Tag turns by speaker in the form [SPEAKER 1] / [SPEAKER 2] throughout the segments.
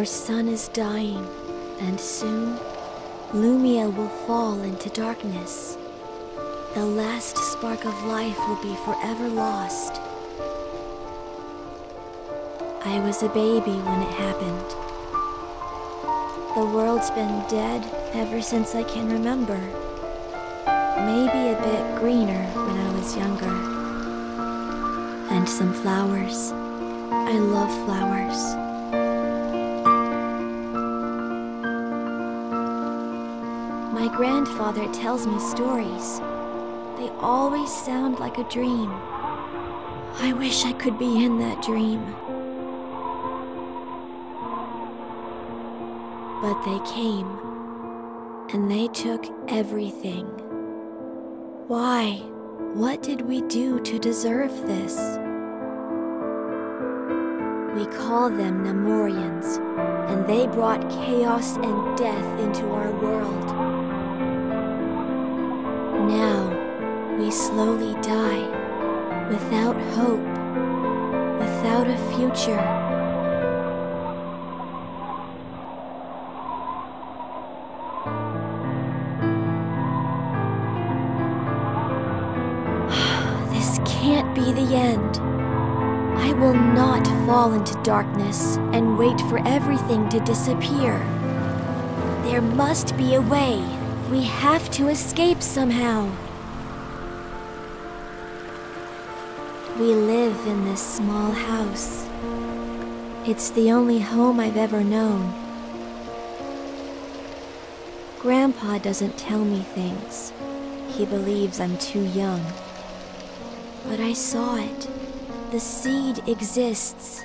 [SPEAKER 1] Our sun is dying, and soon Lumia will fall into darkness. The last spark of life will be forever lost. I was a baby when it happened. The world's been dead ever since I can remember. Maybe a bit greener when I was younger. And some flowers. I love flowers. Grandfather tells me stories. They always sound like a dream. I wish I could be in that dream. But they came, and they took everything. Why? What did we do to deserve this? We call them Nemorians, and they brought chaos and death into our world. Slowly die, without hope, without a future. This can't be the end. I will not fall into darkness and wait for everything to disappear. There must be a way. We have to escape somehow. We live in this small house. It's the only home I've ever known. Grandpa doesn't tell me things. He believes I'm too young. But I saw it. The seed exists.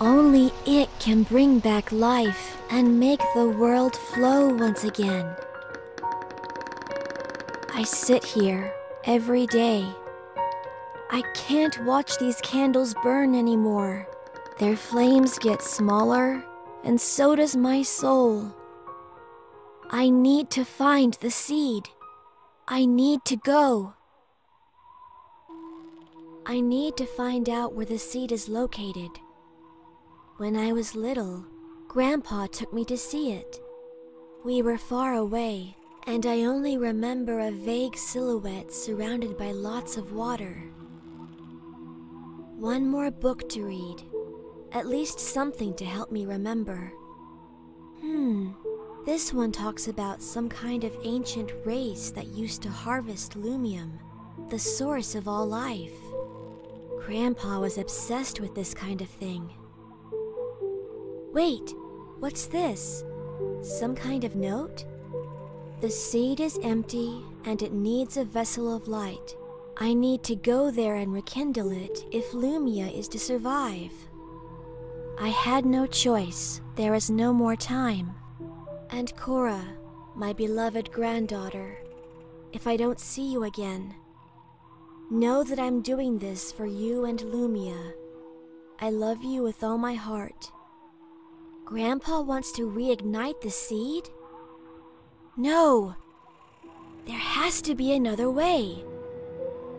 [SPEAKER 1] Only it can bring back life and make the world flow once again. I sit here every day. I can't watch these candles burn anymore. Their flames get smaller, and so does my soul. I need to find the seed. I need to go. I need to find out where the seed is located. When I was little, Grandpa took me to see it. We were far away, and I only remember a vague silhouette surrounded by lots of water. One more book to read. At least something to help me remember. Hmm. This one talks about some kind of ancient race that used to harvest lumium, the source of all life. Grandpa was obsessed with this kind of thing. Wait, what's this? Some kind of note? The seed is empty and it needs a vessel of light. I need to go there and rekindle it if Lumia is to survive. I had no choice. There is no more time. And Cora, my beloved granddaughter, if I don't see you again, know that I'm doing this for you and Lumia. I love you with all my heart. Grandpa wants to reignite the seed? No! There has to be another way.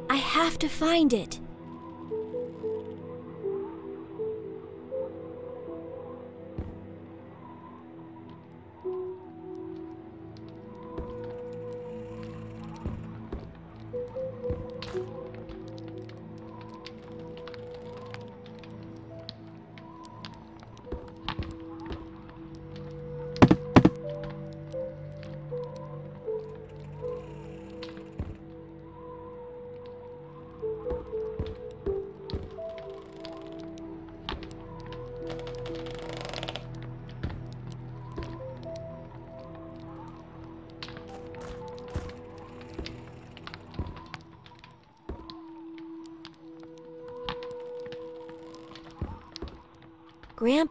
[SPEAKER 1] I have to find it.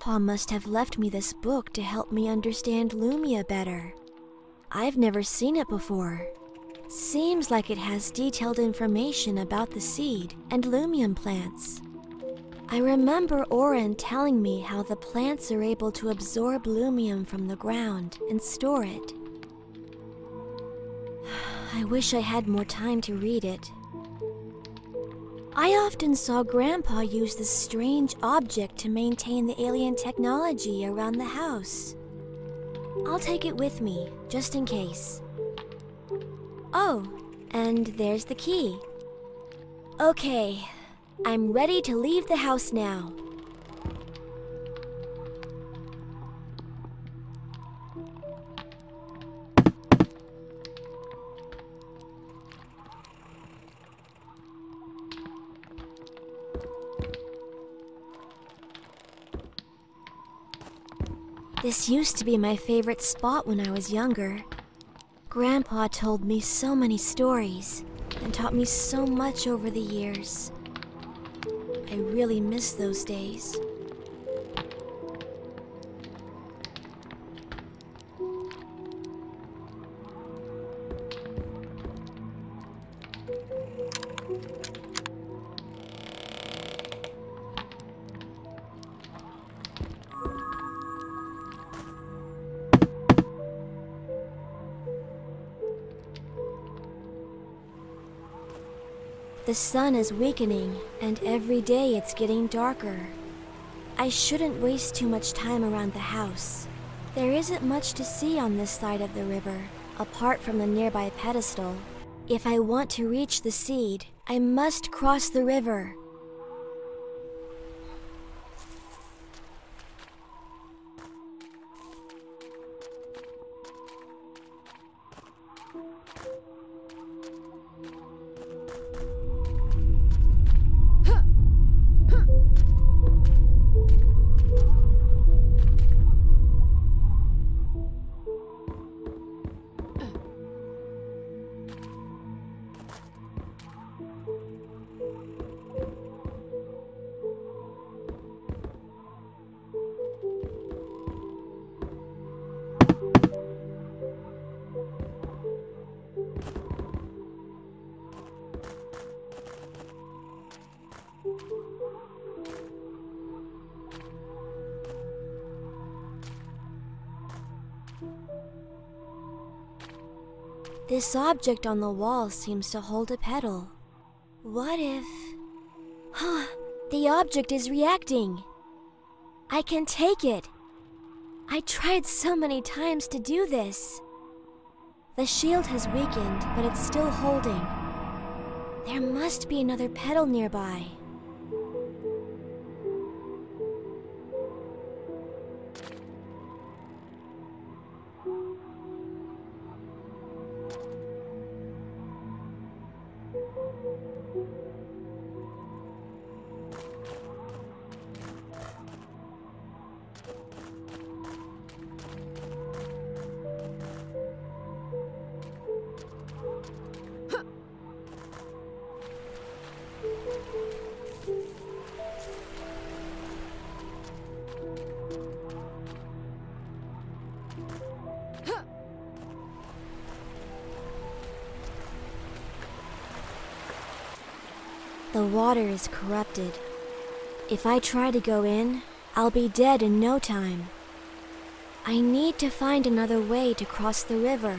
[SPEAKER 1] Grandpa must have left me this book to help me understand Lumia better. I've never seen it before. Seems like it has detailed information about the seed and Lumium plants. I remember Oren telling me how the plants are able to absorb Lumium from the ground and store it. I wish I had more time to read it. I often saw Grandpa use this strange object to maintain the alien technology around the house. I'll take it with me, just in case. Oh, and there's the key. Okay, I'm ready to leave the house now. This used to be my favorite spot when I was younger. Grandpa told me so many stories and taught me so much over the years. I really miss those days. The sun is weakening, and every day it's getting darker. I shouldn't waste too much time around the house. There isn't much to see on this side of the river, apart from the nearby pedestal. If I want to reach the seed, I must cross the river. This object on the wall seems to hold a petal. What if... Huh, the object is reacting. I can take it. I tried so many times to do this. The shield has weakened, but it's still holding. There must be another petal nearby. The water is corrupted. If I try to go in, I'll be dead in no time. I need to find another way to cross the river.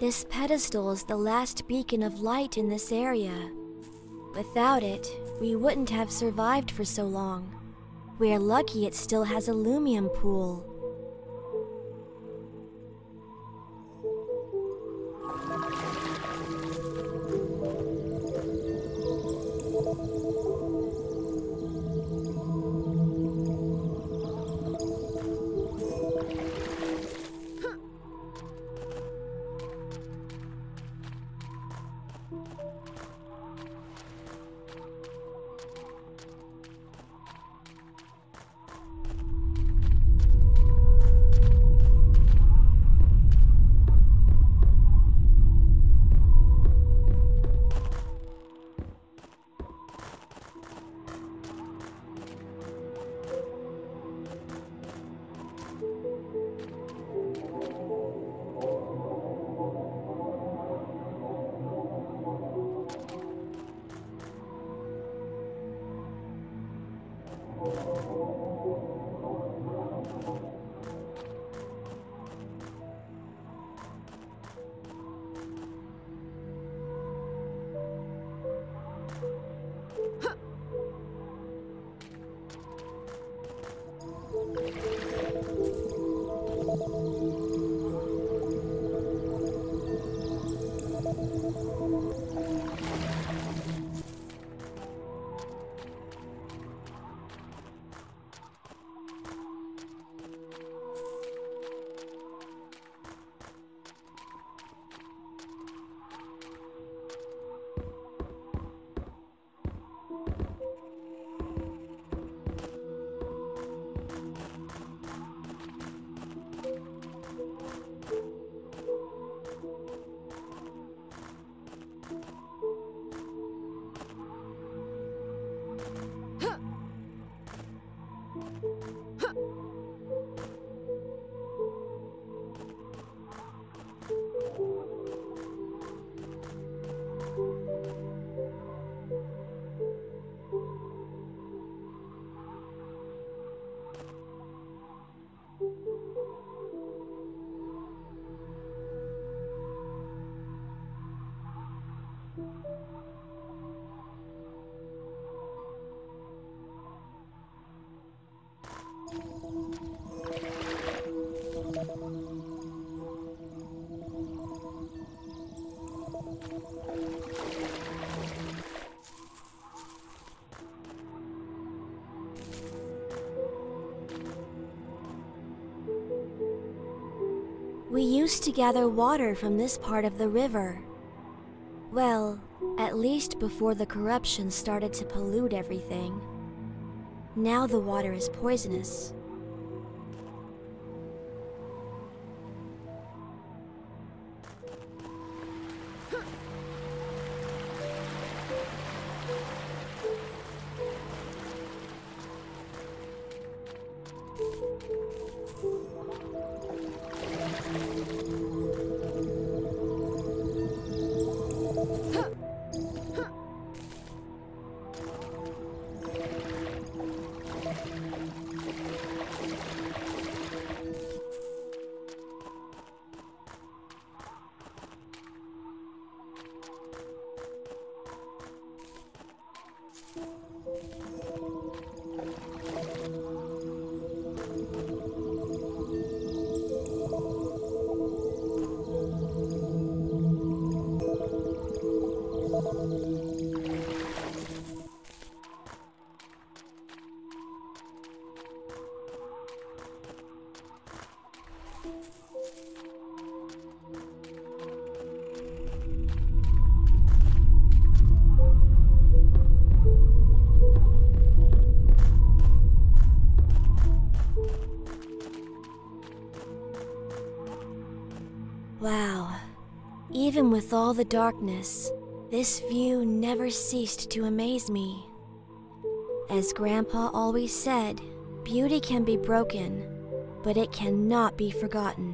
[SPEAKER 1] This pedestal is the last beacon of light in this area. Without it, we wouldn't have survived for so long. We're lucky it still has a lumium pool. Used to gather water from this part of the river. Well, at least before the corruption started to pollute everything. Now the water is poisonous. All the darkness, this view never ceased to amaze me. As Grandpa always said, beauty can be broken, but it cannot be forgotten.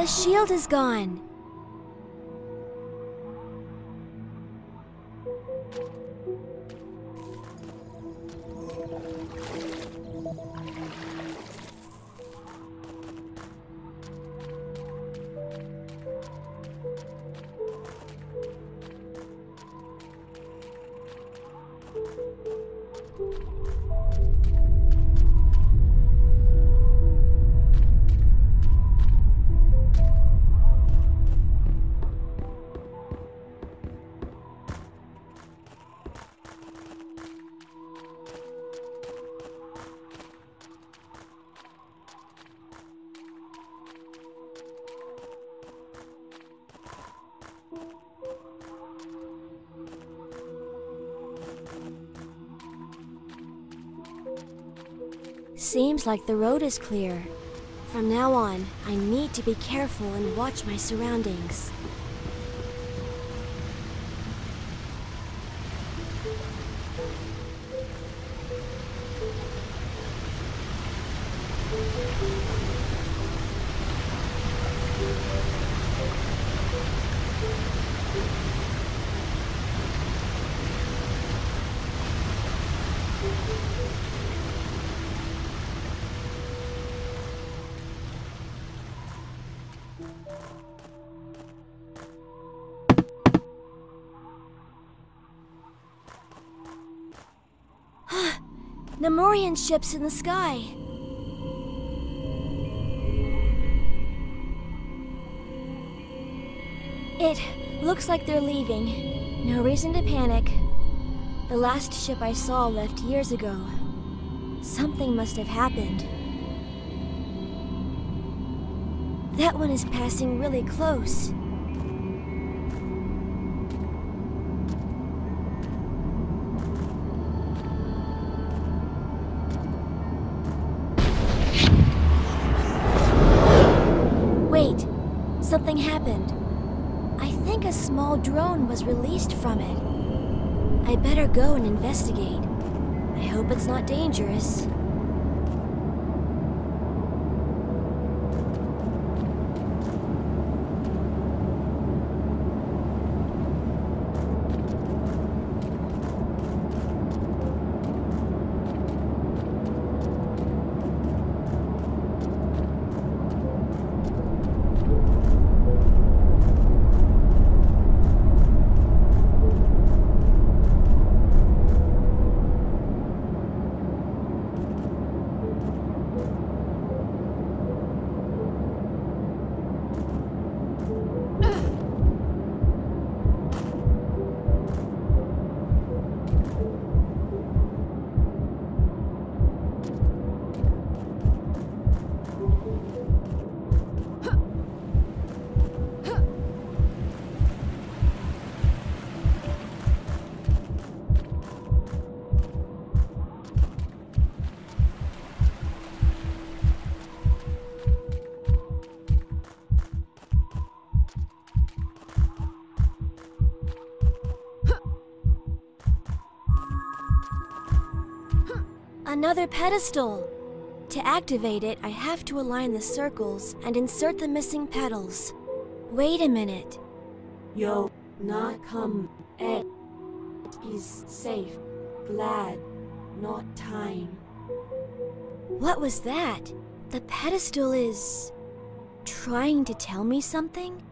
[SPEAKER 1] The shield is gone. Seems like the road is clear. From now on, I need to be careful and watch my surroundings. Nemorian ships in the sky. It looks like they're leaving. No reason to panic. The last ship I saw left years ago. Something must have happened. That one is passing really close. Something happened. I think a small drone was released from it. I better go and investigate. I hope it's not dangerous. Another pedestal! To activate it, I have to align the circles and insert the missing petals. Wait a minute.
[SPEAKER 2] Yo, not come. Eh. Ed is safe. Glad. Not time.
[SPEAKER 1] What was that? The pedestal is... trying to tell me something?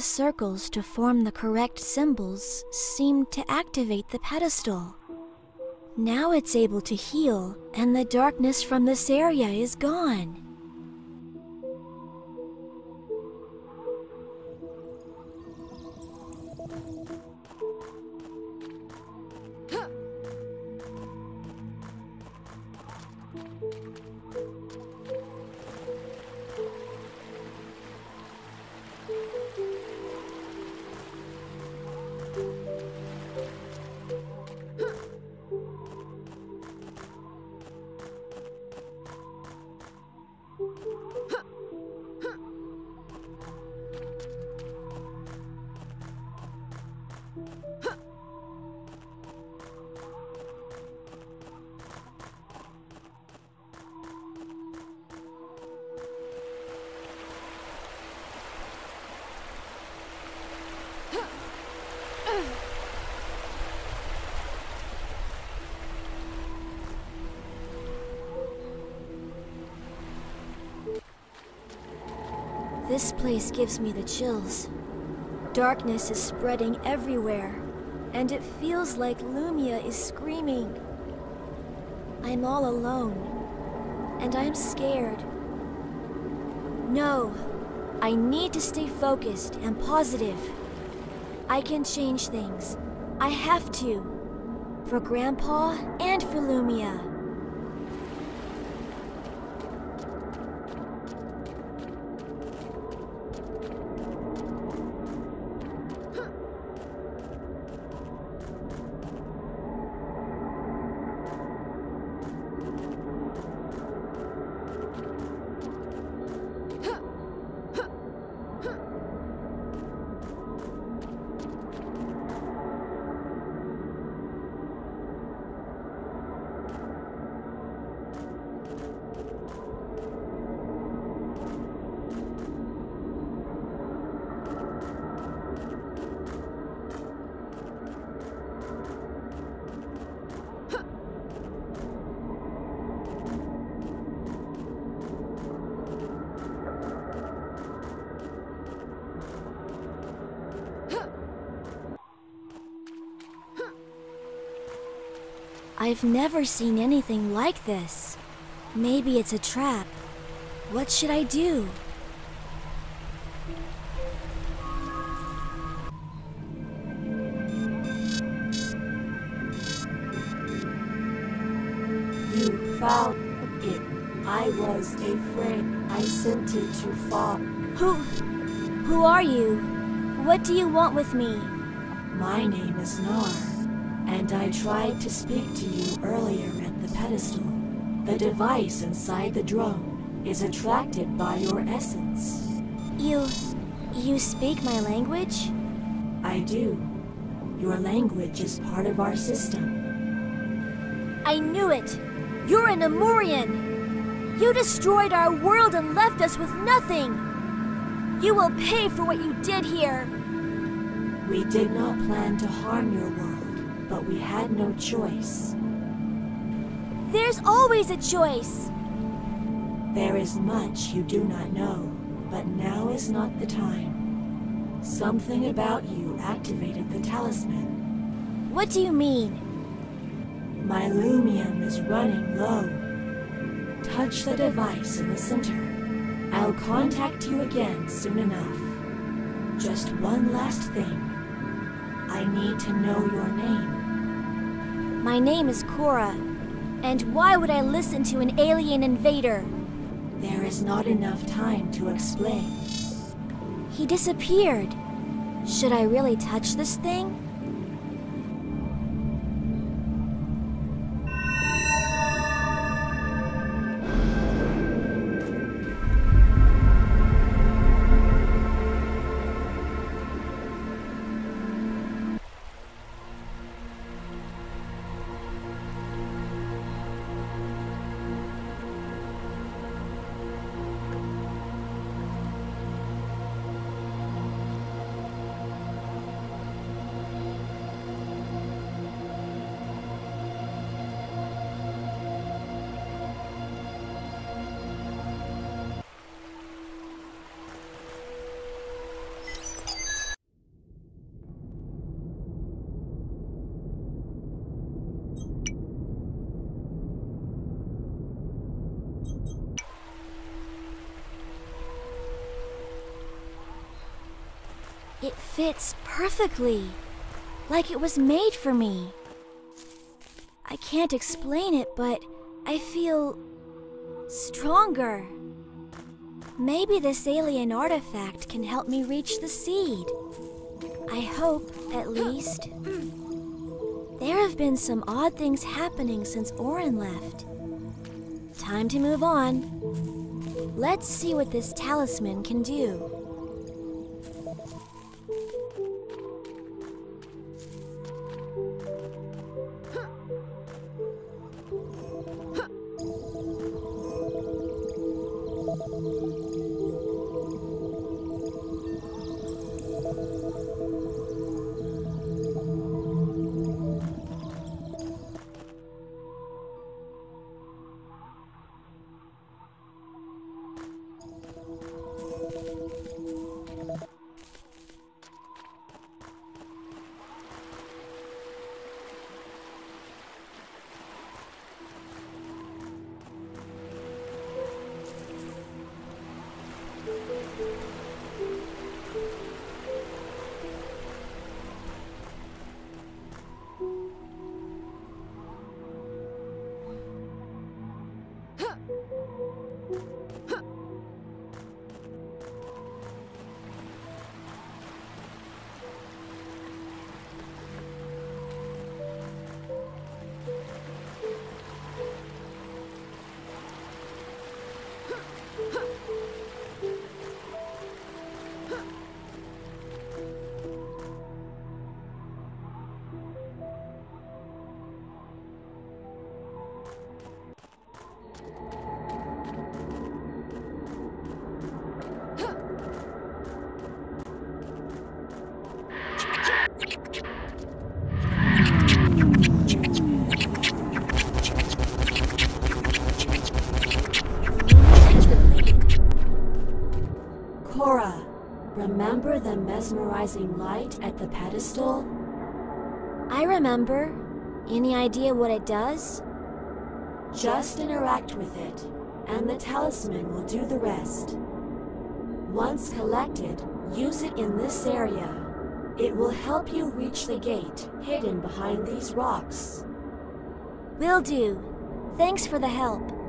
[SPEAKER 1] The circles to form the correct symbols seemed to activate the pedestal. Now it's able to heal, and the darkness from this area is gone. This place gives me the chills. Darkness is spreading everywhere, and it feels like Lumia is screaming. I'm all alone, and I'm scared. No, I need to stay focused and positive. I can change things. I have to. For Grandpa and for Lumia. I've never seen anything like this. Maybe it's a trap. What should I do?
[SPEAKER 2] You found it. I was afraid I sent it to fall.
[SPEAKER 1] Who. Who are you? What do you want with me?
[SPEAKER 2] My name is Nar, and I tried to speak to you earlier at the pedestal. The device inside the drone is attracted by your essence.
[SPEAKER 1] You. You speak my language?
[SPEAKER 2] I do. Your language is part of our system.
[SPEAKER 1] I knew it! You're a Nemorian! You destroyed our world and left us with nothing! You will pay for what you did here!
[SPEAKER 2] We did not plan to harm your world, but we had no choice.
[SPEAKER 1] There's always a choice!
[SPEAKER 2] There is much you do not know, but now is not the time. Something about you activated the talisman.
[SPEAKER 1] What do you mean?
[SPEAKER 2] My lumium is running low. Touch the device in the center. I'll contact you again soon enough. Just one last thing. I need to know your name.
[SPEAKER 1] My name is Cora. And why would I listen to an alien invader?
[SPEAKER 2] There is not enough time to explain.
[SPEAKER 1] He disappeared. Should I really touch this thing? It fits perfectly. Like it was made for me. I can't explain it, but I feel stronger. Maybe this alien artifact can help me reach the seed. I hope, at least. There have been some odd things happening since Orin left. Time to move on. Let's see what this talisman can do.
[SPEAKER 2] Remember the mesmerizing light at the pedestal?
[SPEAKER 1] I remember. Any idea what it does?
[SPEAKER 2] Just interact with it, and the talisman will do the rest. Once collected, use it in this area. It will help you reach the gate hidden behind these rocks.
[SPEAKER 1] Will do. Thanks for the help.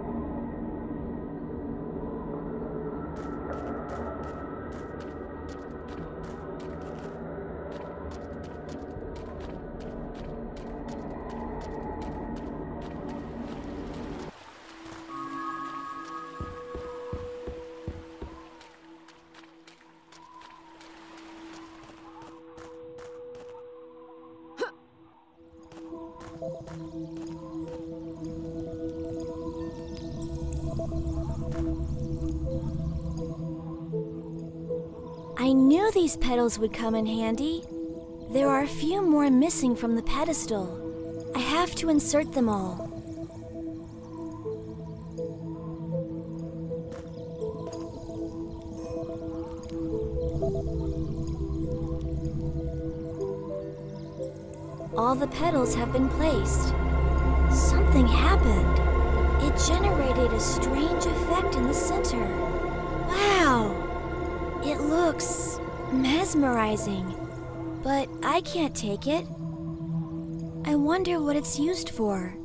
[SPEAKER 1] These petals would come in handy. There are a few more missing from the pedestal. I have to insert them all. All the petals have been placed. Something happened. It generated a strange effect in the center. Wow! It looks mesmerizing, but I can't take it. I wonder what it's used for.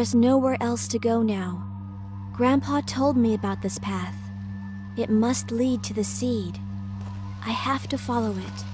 [SPEAKER 1] There's nowhere else to go now. Grandpa told me about this path. It must lead to the seed. I have to follow it.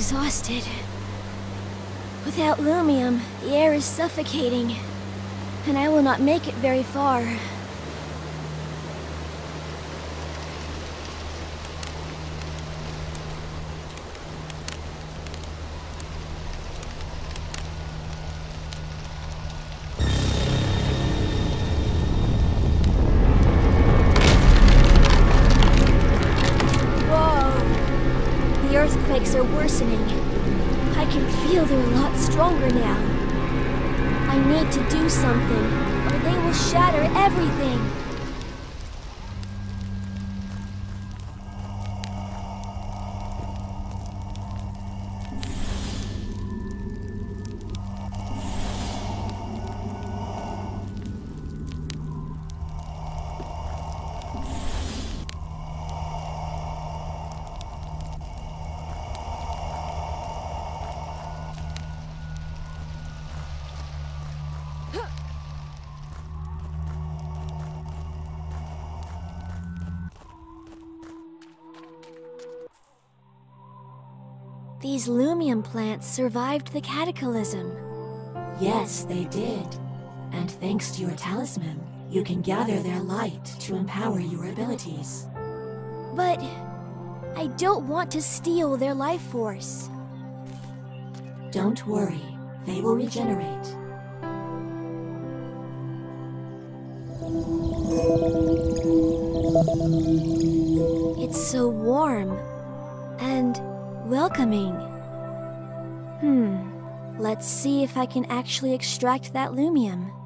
[SPEAKER 1] Exhausted. Without Lumium, the air is suffocating, and I will not make it very far. Something, or they will shatter everything. These Lumium plants survived the cataclysm.
[SPEAKER 2] Yes, they did. And thanks to your talisman, you can gather their light to empower your abilities.
[SPEAKER 1] But I don't want to steal their life force.
[SPEAKER 2] Don't worry, they will regenerate.
[SPEAKER 1] It's so warm and welcoming. Let's see if I can actually extract that lumium.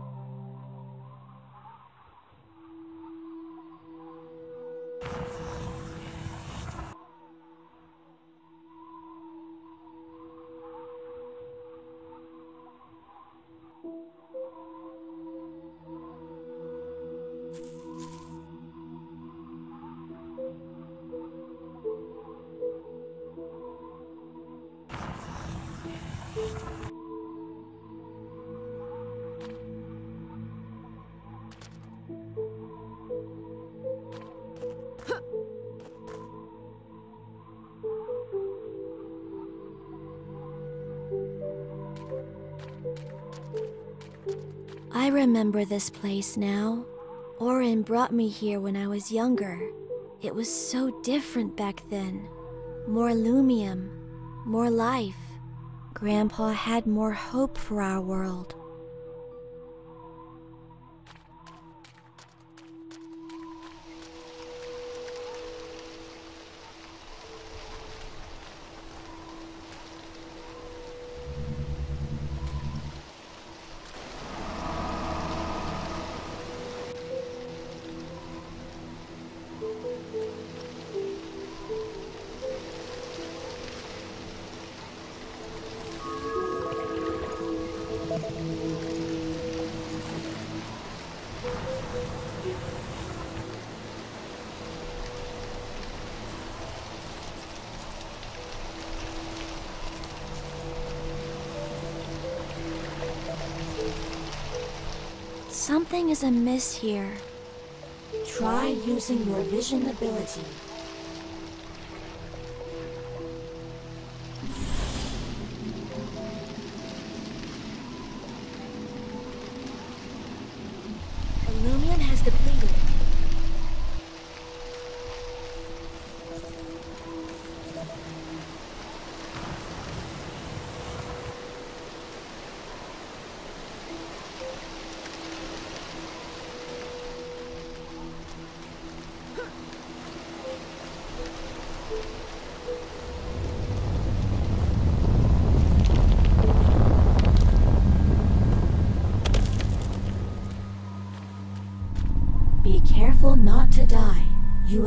[SPEAKER 1] Remember this place now. Orin brought me here when I was younger. It was so different back then. More lumium, more life. Grandpa had more hope for our world. Is amiss here.
[SPEAKER 2] Try using your vision ability.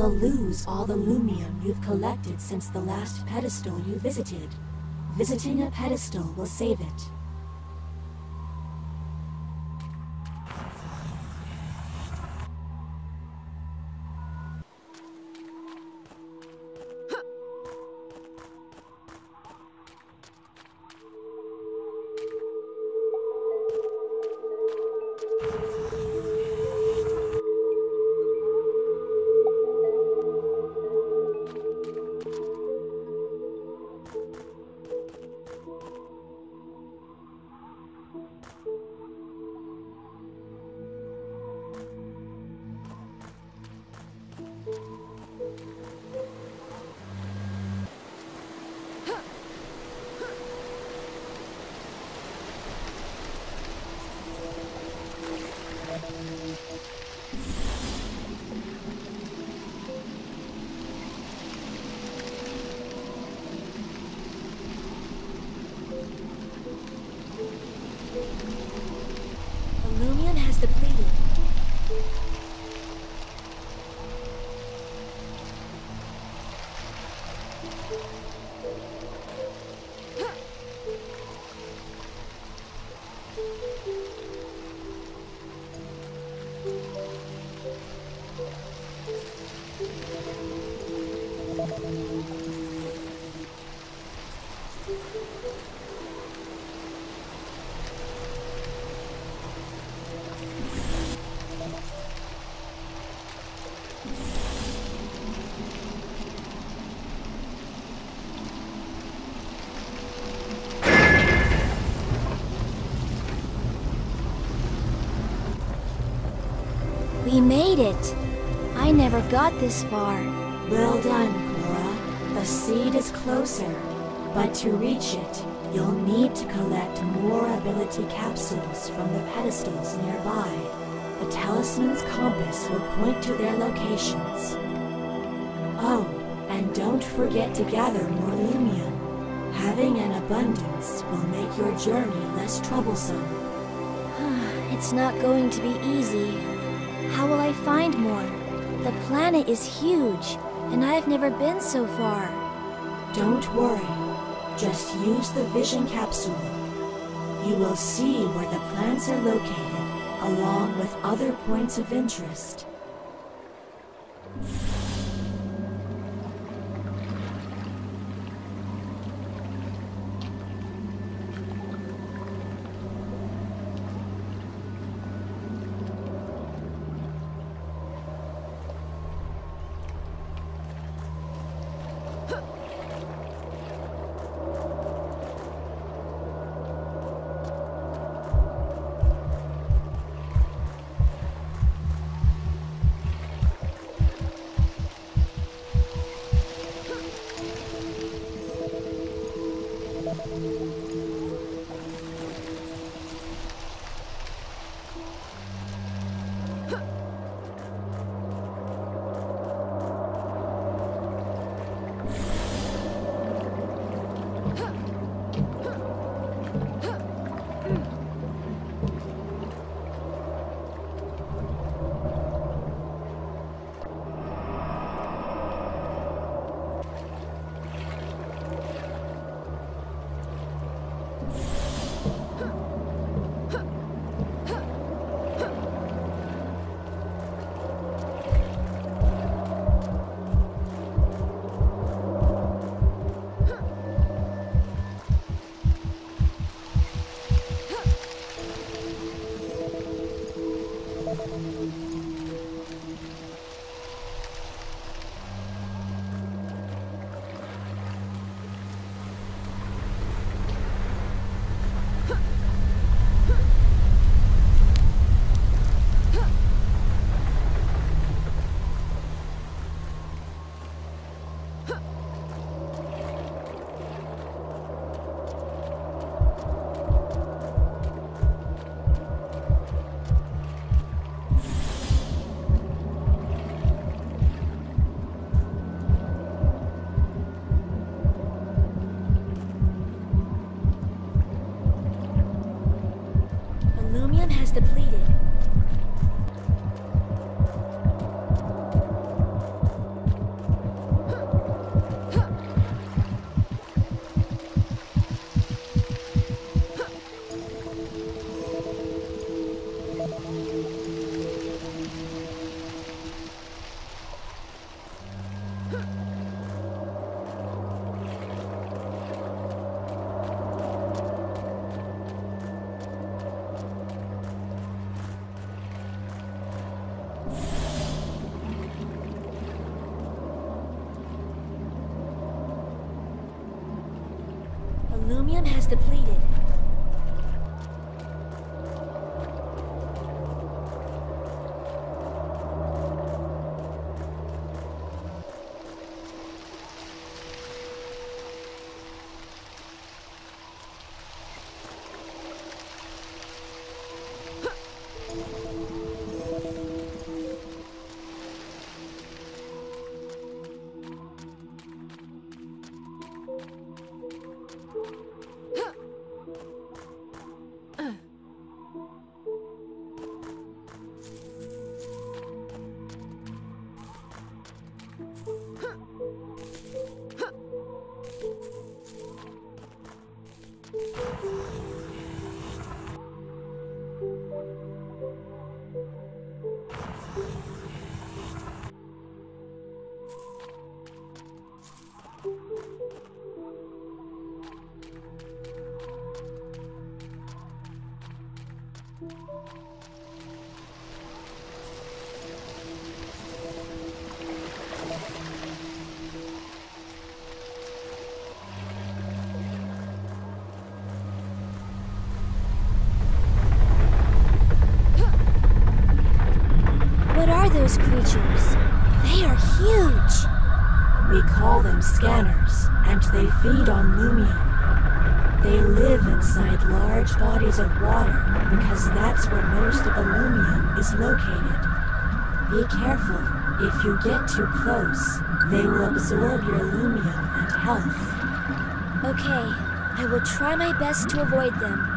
[SPEAKER 2] Will lose all the lumium you've collected since the last pedestal you visited. Visiting a pedestal will save it.
[SPEAKER 1] Made it. I never got this far.
[SPEAKER 2] Well done, Cora. The seed is closer. But to reach it, you'll need to collect more ability capsules from the pedestals nearby. The talisman's compass will point to their locations. Oh, and don't forget to gather more lumium. Having an abundance will make your journey less troublesome.
[SPEAKER 1] it's not going to be easy. How will I find more? The planet is huge, and I've never been so far.
[SPEAKER 2] Don't worry. Just use the vision capsule. You will see where the plants are located, along with other points of interest.
[SPEAKER 1] Those creatures? They are huge!
[SPEAKER 2] We call them scanners, and they feed on lumium. They live inside large bodies of water because that's where most of the lumium is located. Be careful. If you get too close, they will absorb your lumium and health.
[SPEAKER 1] Okay, I will try my best to avoid them.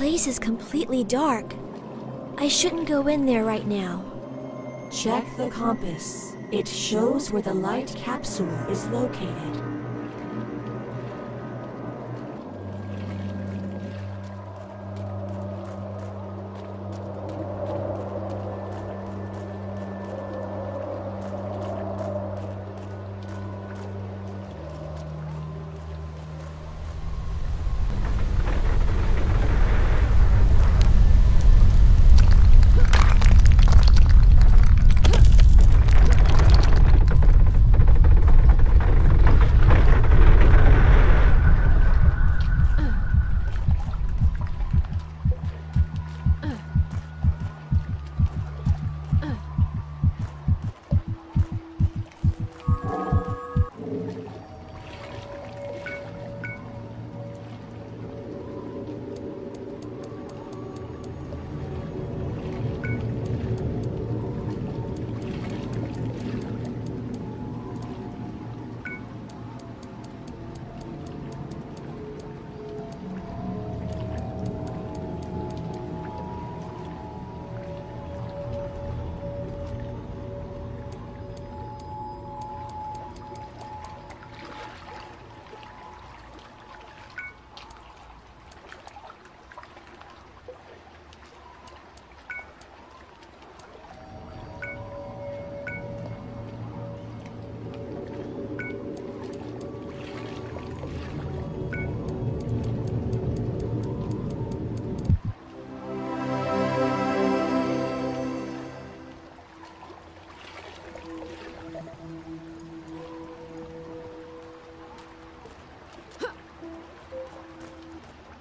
[SPEAKER 1] Place is completely dark. I shouldn't go in there right now.
[SPEAKER 2] Check the compass. It shows where the light capsule is located.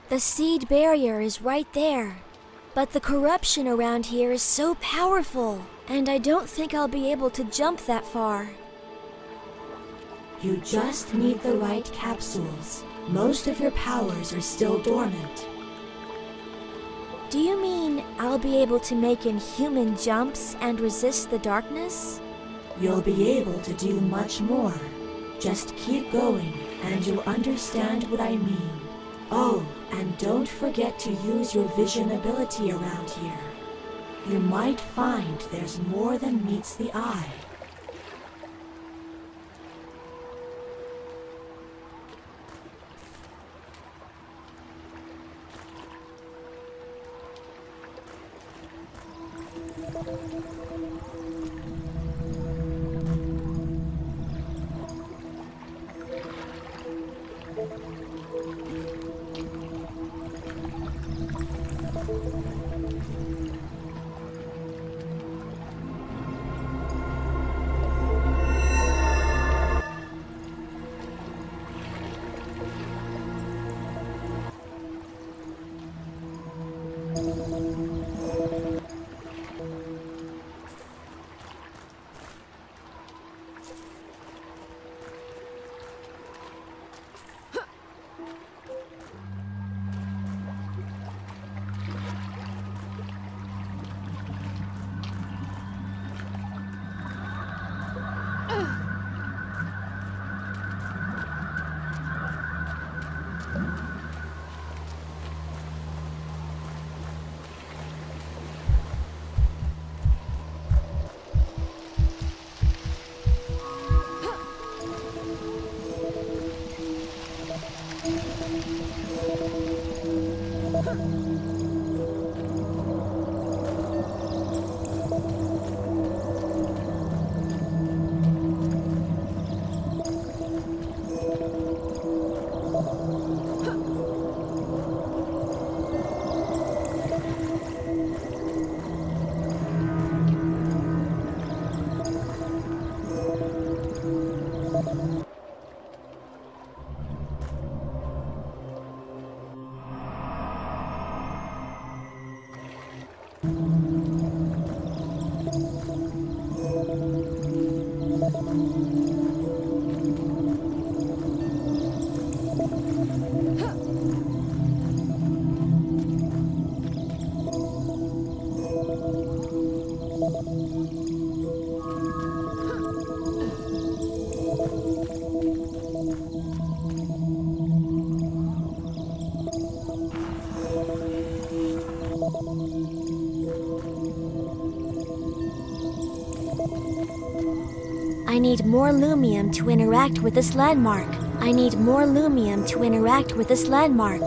[SPEAKER 1] The seed barrier is right there. But the corruption around here is so powerful, and I don't think I'll be able to jump that far.
[SPEAKER 2] You just need the right capsules. Most of your powers are still dormant.
[SPEAKER 1] Do you mean I'll be able to make inhuman jumps and resist the darkness?
[SPEAKER 2] You'll be able to do much more. Just keep going, and you'll understand what I mean. Oh, don't forget to use your vision ability around here. You might find there's more than meets the eye.
[SPEAKER 1] I need more Lumium to interact with this landmark. I need more Lumium to interact with this landmark.